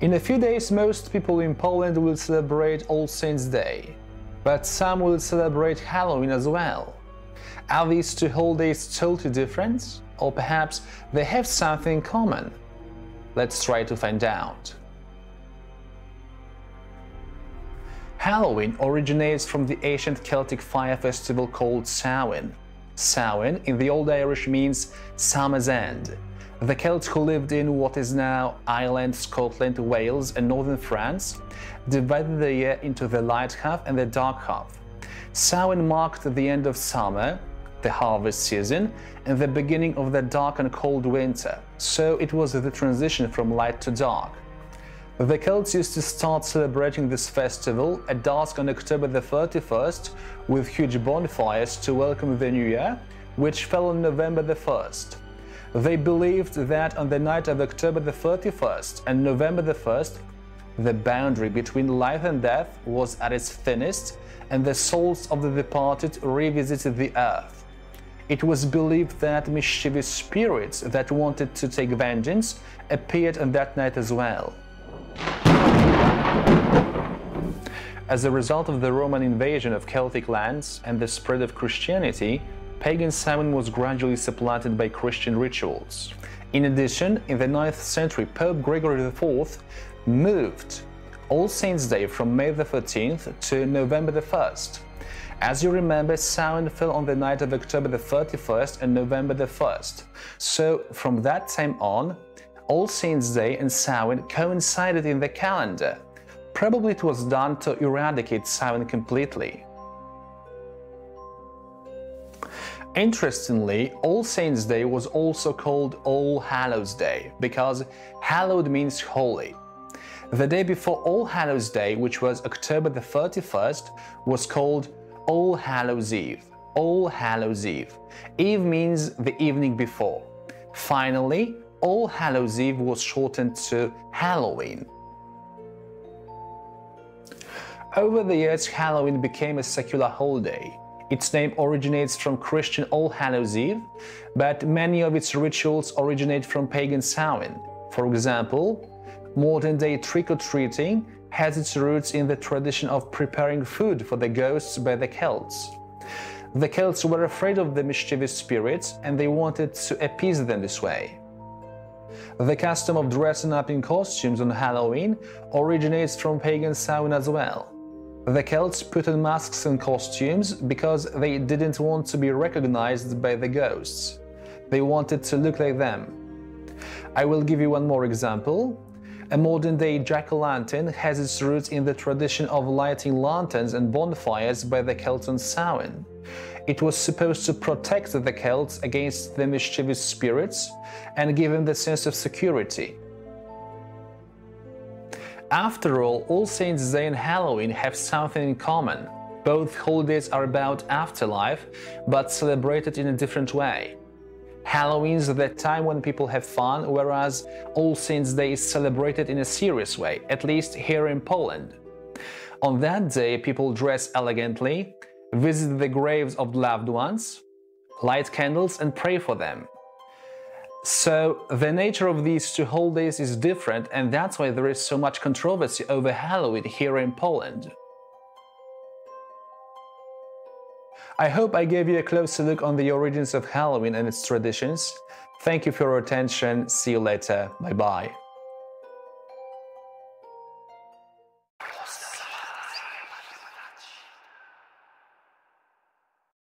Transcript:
In a few days, most people in Poland will celebrate All Saints' Day, but some will celebrate Halloween as well. Are these two holidays totally different? Or perhaps they have something in common? Let's try to find out. Halloween originates from the ancient Celtic fire festival called Samhain. Samhain in the Old Irish means summer's end. The Celts who lived in what is now Ireland, Scotland, Wales and northern France divided the year into the light half and the dark half. Samhain marked the end of summer, the harvest season, and the beginning of the dark and cold winter, so it was the transition from light to dark. The Celts used to start celebrating this festival at dusk on October the 31st with huge bonfires to welcome the new year, which fell on November the 1st. They believed that on the night of October the 31st and November the 1st, the boundary between life and death was at its thinnest and the souls of the departed revisited the earth. It was believed that mischievous spirits that wanted to take vengeance appeared on that night as well. As a result of the Roman invasion of Celtic lands and the spread of Christianity, pagan Samhain was gradually supplanted by Christian rituals. In addition, in the 9th century, Pope Gregory IV moved All Saints' Day from May the 13th to November the 1st. As you remember, Samhain fell on the night of October the 31st and November the 1st. So, from that time on, All Saints' Day and Samhain coincided in the calendar. Probably it was done to eradicate Samhain completely. Interestingly, All Saints' Day was also called All Hallows' Day because hallowed means holy. The day before All Hallows' Day, which was October the 31st, was called All Hallows' Eve. All Hallows' Eve. Eve means the evening before. Finally, All Hallows' Eve was shortened to Halloween. Over the years, Halloween became a secular holiday. Its name originates from Christian All Hallows Eve, but many of its rituals originate from pagan Samhain. For example, modern-day trick-or-treating has its roots in the tradition of preparing food for the ghosts by the Celts. The Celts were afraid of the mischievous spirits and they wanted to appease them this way. The custom of dressing up in costumes on Halloween originates from pagan Samhain as well. The Celts put on masks and costumes because they didn't want to be recognized by the ghosts. They wanted to look like them. I will give you one more example. A modern-day jack-o'-lantern has its roots in the tradition of lighting lanterns and bonfires by the Celts on Samhain. It was supposed to protect the Celts against the mischievous spirits and give them the sense of security. After all, All Saints' Day and Halloween have something in common. Both holidays are about afterlife, but celebrated in a different way. Halloween is the time when people have fun, whereas All Saints' Day is celebrated in a serious way, at least here in Poland. On that day, people dress elegantly, visit the graves of loved ones, light candles and pray for them. So the nature of these two holidays is different and that's why there is so much controversy over Halloween here in Poland. I hope I gave you a closer look on the origins of Halloween and its traditions. Thank you for your attention, see you later, bye bye.